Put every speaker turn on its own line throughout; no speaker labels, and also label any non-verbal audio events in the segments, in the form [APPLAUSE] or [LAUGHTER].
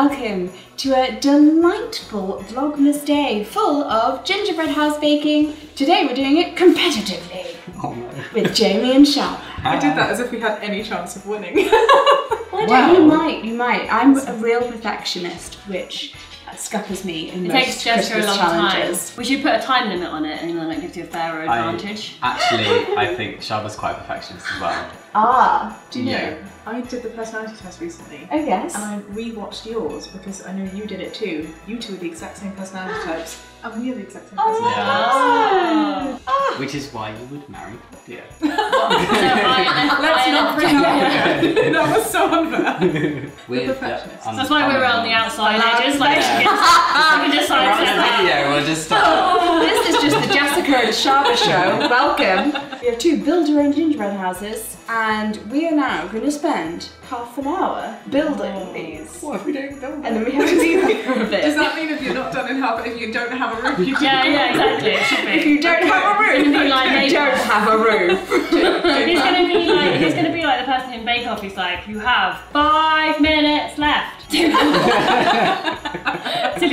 welcome to a delightful Vlogmas day full of gingerbread house baking. Today we're doing it competitively
Oh no.
with Jamie and Charlotte.
I did that um, as if we had any chance of winning.
Well, I don't-
Wow.
you might, you might. I'm a real perfectionist, which scuppers me in
It
most
takes Jessica a
Christmas
long
challenges.
time. We should put a time limit on it and then it gives you a fairer advantage.
I, actually, I think Shaaba's quite a perfectionist as well.
Ah, do you know?
I did the personality test recently.
Oh yes.
And I rewatched yours because I know you did it too. You two are the exact same personality [GASPS] types, and we are the exact same
Oh my
personality
god.
Which is why you would marry Claudia. [LAUGHS]
Let's [LAUGHS] not bring that up. That was so unfair. [LAUGHS]
We're
perfectionist.
That's why we're on the outside edges, like
Yeah.
she can, she can just
Right,
like
video, we'll just start.
This is just the And Shaaba show. [LAUGHS] Welcome. We have two build your own gingerbread houses, and we are now going to spend half an hour building these.
What if we don't build
And then we have to leave them for a
Does that mean if you're not done in half, if you don't have a roof, you
Yeah, yeah, exactly. It should be.
If you don't have a roof,
It's be like
you don't have a roof. [LAUGHS]
He's gonna be like he's gonna be like the person in Bake Off. He's like, you have five minutes left. [LAUGHS] Tilly's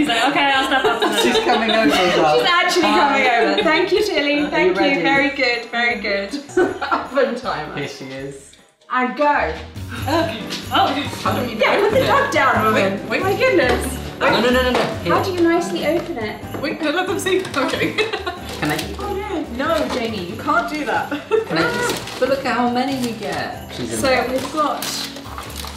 like, okay, I'll step up.
She's coming over as well.
She's actually coming over. Thank you, Tilly. Thank you.
ready?
Very good. Very good. [LAUGHS] Oven timer.
Here she is.
And go.
Oh,
How do you
Yeah, put the
open
dog down, woman.
Wait, wait.
My goodness.
No, no, no, no, no. Here.
How do you nicely open it?
it? Wait, [LAUGHS] can I let them see? Okay.
Can I?
Oh no.
no, Jamie, you can't do that.
Can I just? [LAUGHS] But look at how many we get. She's
So we've got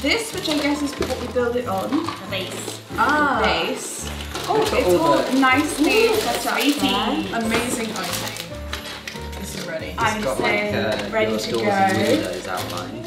this, which I guess is what we build it on.
the base.
ah,
Base. Oh,
Look
it's
all
all
the-
nicely set up
sweetie.
there.
amazing icing. This is ready.
I'm
got like uh,
ready
your
to
doors
go.
and windows outlined.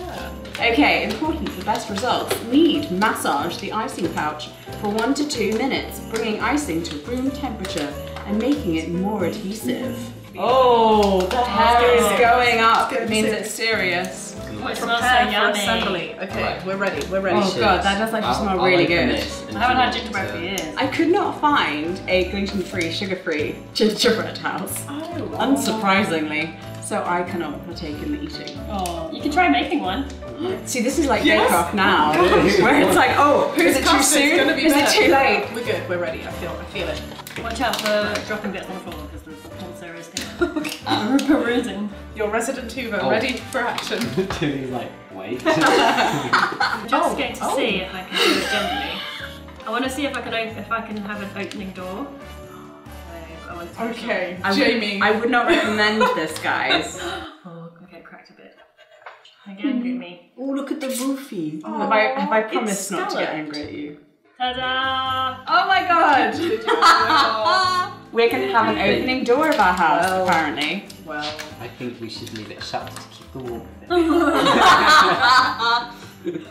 Okay, important for best results. Lead massage the icing pouch for one to two minutes, bringing icing to room temperature and making it more adhesive. Oh, the hair is going up. It means it's serious.
Oh, it smells so
Prepare for
yummy.
assembly. Okay,
Right.
we're ready. We're ready.
Oh god, that does actually
I'll-
smell
I'll
really good.
this
I haven't had gingerbread for years.
I could not find a gluten-free, sugar-free gingerbread house,
Oh,
unsurprisingly. So I cannot partake in the eating.
Oh, you can try making one. [GASPS]
See, this is like
Yes.
Bake Off now, [LAUGHS]
Gosh.
where it's like, oh,
Whose
is it too soon?
gonna be
is
better?
it too late?
We're good. We're ready. I feel. I feel it.
Watch out for dropping bits on the floor because the pulsar is going to perusing.
Your resident tuber,
Oh.
ready for action. [LAUGHS]
Tilly's like, wait.
I'm [LAUGHS] just
Oh,
going to
oh.
see if I can do it gently. I want to see if I can if I can have an opening door. I
Okay,
I
Jamie.
Would, I would not recommend [LAUGHS] this, guys. [GASPS]
Oh, okay, cracked a bit. Again, hmm. get me.
oh, look at the roofie.
Aw,
have I, have I
it's
promised not to get angry at you?
Ta-da!
Oh my god!
Oh, Did you- well,
We're gonna have an opening door of our house,
Well.
apparently.
well,
I think we should leave it shut to keep the warmth in. [LAUGHS]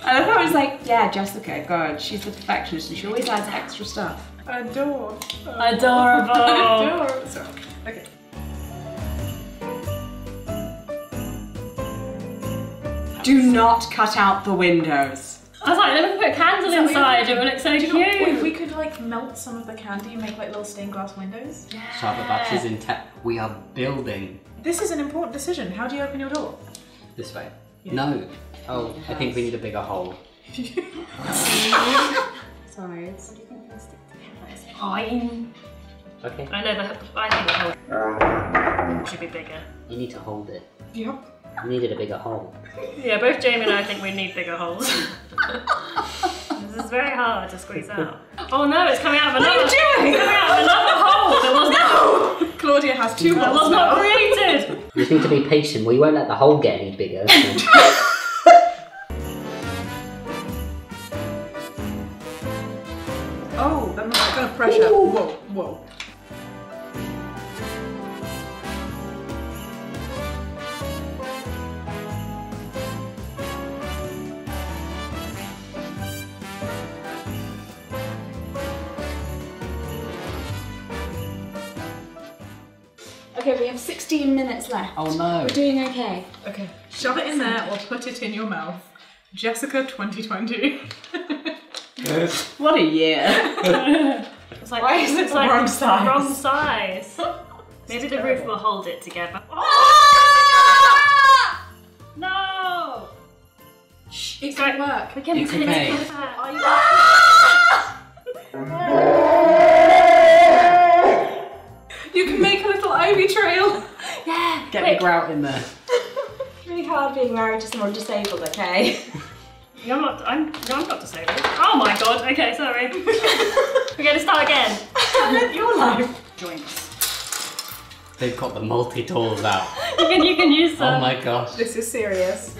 I love how it's like, yeah, Jessica, God, she's the perfectionist and she always adds extra stuff.
a door.
Adorable.
A door. Okay.
Do not cut out the windows.
I was like, let me put a candle
Is that what
inside.
you-
It would look so
Do you know,
cute.
we could like melt some of the candy and make like little stained glass windows.
Shaaba that is intent. We are building
This is an important decision. How do you open your door?
this way.
Yeah.
No. Oh, I think we need a bigger hole. [LAUGHS]
Sorry, it's.
Fine.
Okay.
I know the. I think the whole should be bigger.
You need to hold it.
Yep.
You needed a bigger hole.
Yeah, both Jamie and I think we need bigger holes. [LAUGHS] this is very hard to squeeze out. Oh no, it's coming out of another.
What are you doing?
It's coming out of another hole that was not.
Claudia has two
That
holes
was not created.
You just need to be patient. We won't let the hole get any bigger. so- [LAUGHS]
Oh, that must kind of pressure. Whoa, whoa.
Okay, we have 16 minutes left.
oh no.
We're doing okay.
Okay, shove it in there or put it in your mouth. Jessica 2020.
What a year. [LAUGHS]
It's like,
Why is it the
like
wrong size?
Wrong size. Maybe the roof will hold it together. Oh! No!
It
Sorry.
can work.
We can
It's
put it
okay.
together.
Are you You can make a little ivy trail.
Get
Wait.
the grout in there.
it's [LAUGHS] really hard being married to someone disabled, okay? [LAUGHS]
You're not. I'm. No, I'm not disabled. Oh my god. Okay, sorry. [LAUGHS] We're gonna start again.
Your life.
Joints.
They've got the multi tools out.
You can. You can use them.
Oh my gosh.
This is serious.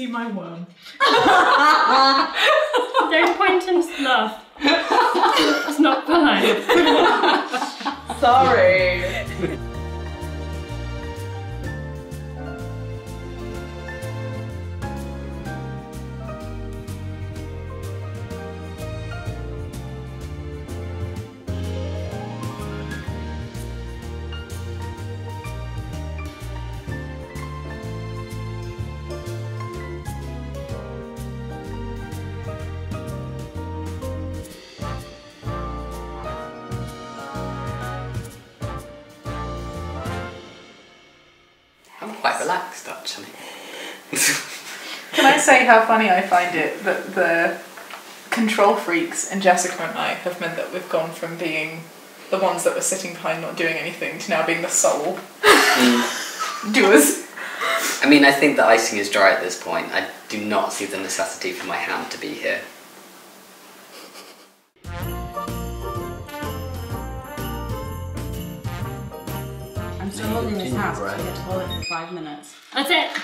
See my worm. [LAUGHS]
Don't point and stuff. it's not polite.
Sorry. [LAUGHS]
quite relaxed actually. [LAUGHS]
Can I say how funny I find it that the control freaks and Jessica and I have meant that we've gone from being the ones that were sitting behind not doing anything to now being the sole mm. [LAUGHS] doers.
I mean, I think the icing is dry at this point. I do not see the necessity for my hand to be here.
Holding this house because I
bread.
get to hold it for five minutes.
That's it.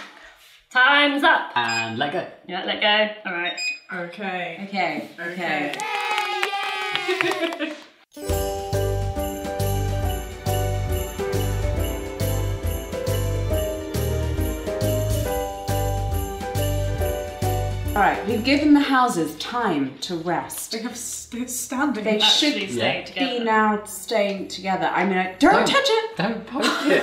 Time's up.
And let go.
Yeah, let go. All right.
Okay.
Okay, okay. [LAUGHS] Alright, we've given the houses time to rest.
They have s- they're standing.
They should
stay
Yeah.
together.
be now staying together. I mean, I, don't,
Don't.
touch it!
Don't [LAUGHS] poke it.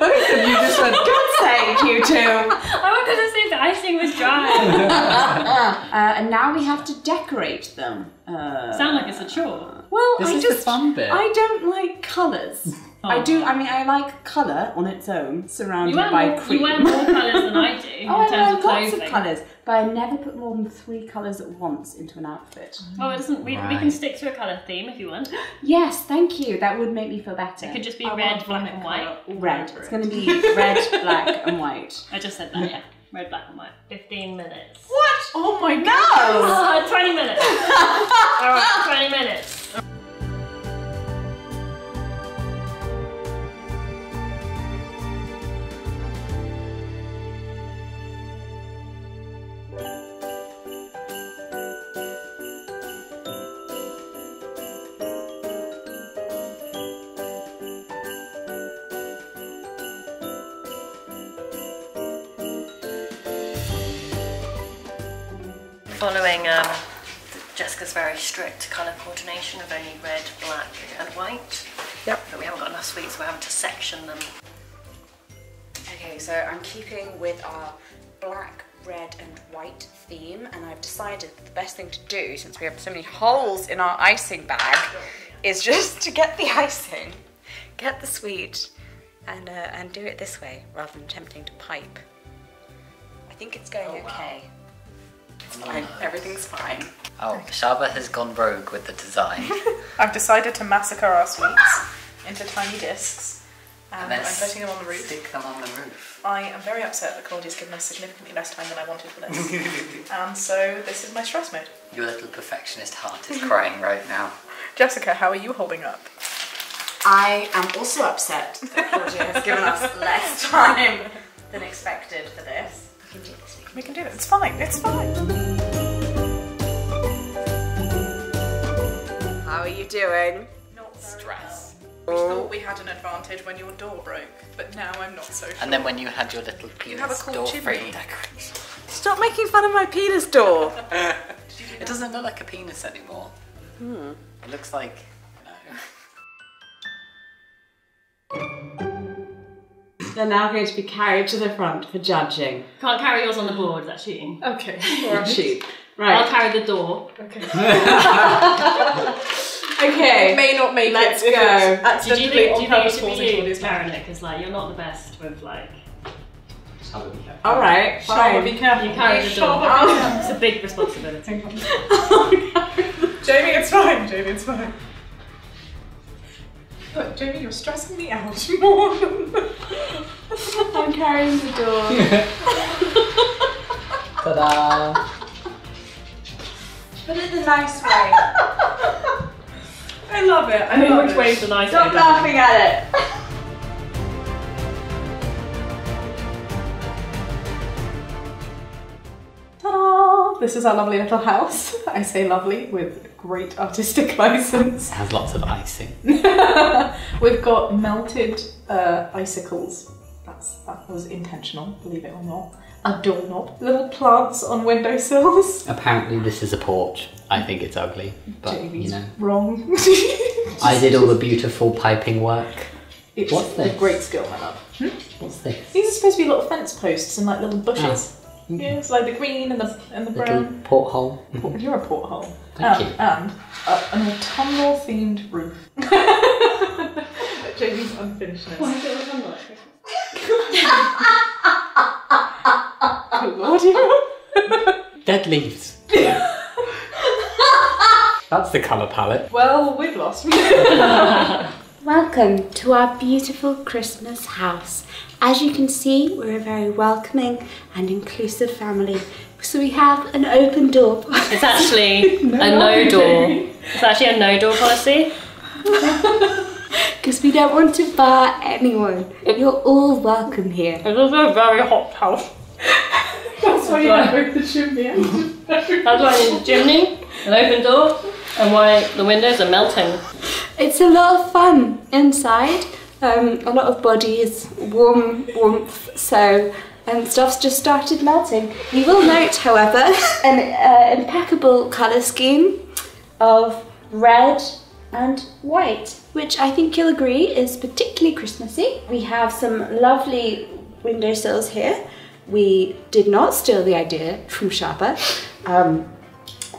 Both of you just went, don't say it, you two! [LAUGHS]
I wanted to say if the icing was dry. [LAUGHS]
Uh, and now we have to decorate them. Uh,
Sound like it's a chore.
well,
This
I
is the
just
fun bit.
I don't like colours. I oh. do. I mean, I like colour on its own, surrounded
You wear,
by
more,
cream.
you wear more colours than I [LAUGHS] do in
oh, I
terms
wear
of
lots of colours, but I never put more than three colours at once into an outfit.
Well, it doesn't. We, we can stick to a colour theme if you want.
Yes, thank you. That would make me feel better.
It could just be
I
red,
want
black, and white.
red. It's going to be [LAUGHS] red, black, and white.
I just said that. Yeah, red, black, and white. Fifteen minutes.
What? Oh my god!
No.
Oh, 20 minutes. [LAUGHS] All right, 20 minutes. Following um, Jessica's very strict colour coordination of only red, black, and white.
Yep.
But we haven't got enough sweets, so we're having to section them.
Okay, so I'm keeping with our black, red, and white theme, and I've decided that the best thing to do, since we have so many holes in our icing bag, is just to get the icing, get the sweet, and uh, and do it this way rather than attempting to pipe. I think it's going okay. It's fine. Everything's fine.
Oh, Shaaba has gone rogue with the design. [LAUGHS]
I've decided to massacre our sweets into tiny discs, and,
and then
I'm putting them on the roof.
Stick them on the roof.
I am very upset that Claudia's given us significantly less time than I wanted for this. [LAUGHS] and so this is my stress mode.
Your little perfectionist heart is crying right now. [LAUGHS]
Jessica, how are you holding up?
I am also upset that Claudia has given us less time than expected for this. We can do this.
We can do it. It's fine. It's fine.
How are you doing?
Not very
Stress.
well. We oh. thought we had an advantage when your door broke, but now I'm not so sure.
And then when you had your little
You have a
penis
cool
door
chimney.
frame decoration.
Stop making fun of my penis door.
Do [LAUGHS]
It doesn't look like a penis anymore. Hmm. It looks like.
They're now going to be carried to the front for judging.
Can't carry yours on the board, that's cheating.
Okay.
Or a shoot.
I'll carry the door. [LAUGHS]
Okay.
Okay.
May not make
Let's
it. if
go.
it's
Did you
Accidentally
think, do
on
you think it
purpose
should be
into
you,
Olivia's mouth.
Karen? Because like you're not the best with like
Just have a look at
All right.
Charlotte, be careful.
you carry the door.
Charlotte, [LAUGHS]
It's a big responsibility. [LAUGHS]
Jamie, it's fine. Jamie, it's fine. But Jamie, you're stressing me out more.
I'm carrying the door. [LAUGHS]
Ta-da!
Put it the nice way.
I love it. I,
I mean, which
it.
way's the nice
Stop
way?
laughing at it.
Ta-da! This is our lovely little house. [LAUGHS] I say lovely with great artistic [LAUGHS] license.
It has lots of icing.
We've got melted uh, icicles. That's that was intentional, believe it or not. A doorknob, little plants on windowsills. [LAUGHS]
Apparently, this is a porch. I think it's ugly, but you know.
wrong. [LAUGHS]
I did all the beautiful piping work.
it's
What's this?
great skill, my love.
What's this?
These are supposed to be little fence posts and like little bushes. Yeah, it's like the green and the and the
Little
brown.
porthole.
Port- You're a porthole.
Thank
Um,
you.
And uh, an autumnal themed roof. [LAUGHS] Jamie's unfinishedness. Good lord, you. [LAUGHS]
Dead leaves. [LAUGHS] That's the colour palette.
Well, we've lost. [LAUGHS]
Welcome to our beautiful Christmas house. As you can see, we're a very welcoming and inclusive family. So we have an open door.
It's actually a no door. It's actually a no door policy.
Because we don't want to bar anyone. You're all welcome here.
It's also a very hot house.
That's why you have both the chimney and
That's why I need a chimney, an open door, and why the windows are melting.
It's a lot of fun inside. Um, a lot of bodies, warm warmth, so and stuff's just started melting. You will note, however, [LAUGHS] an uh, impeccable colour scheme of red and white, which I think you'll agree is particularly Christmassy. We have some lovely windowsills here. We did not steal the idea from Shaaba. Um,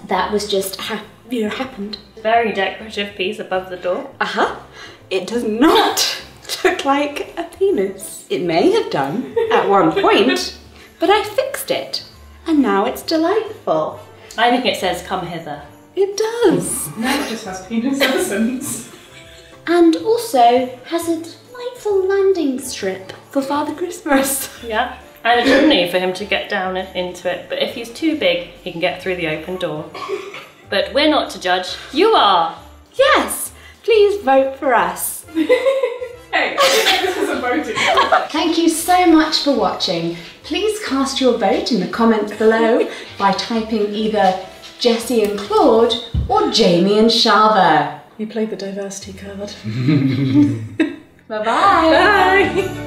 that was just ha- you know happened.
Very decorative piece above the door.
Uh-huh. It does not [LAUGHS] look like a penis. It may have done at one point, [LAUGHS] but I fixed it. And now it's delightful.
I think it says come hither.
It does.
now it just has penis [LAUGHS] essence.
And also has a delightful landing strip for Father Christmas.
Yeah. And a chimney for him to get down into it. But if he's too big, he can get through the open door. But we're not to judge. You are.
Yes! Please vote for us. [LAUGHS]
Hey, this is a voting.
Thank you so much for watching. Please cast your vote in the comments below by typing either Jessie and Claude or Jamie and Shaaba.
You played the diversity card. [LAUGHS]
Bye bye.
Bye.